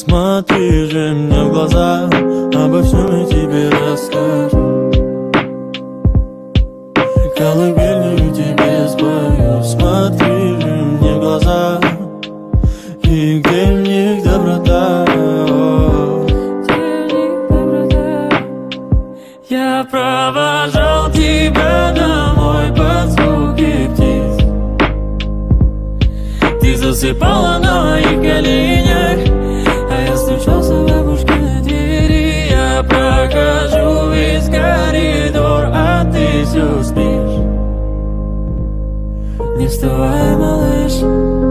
Смотри же мне в глаза Обо всем я тебе расскажу. Колыбельную тебе спою Смотри же мне в глаза И где в них доброта? Я провожал тебя домой под звуки птиц. Ты засыпала на моих коленях Не вставай, малыш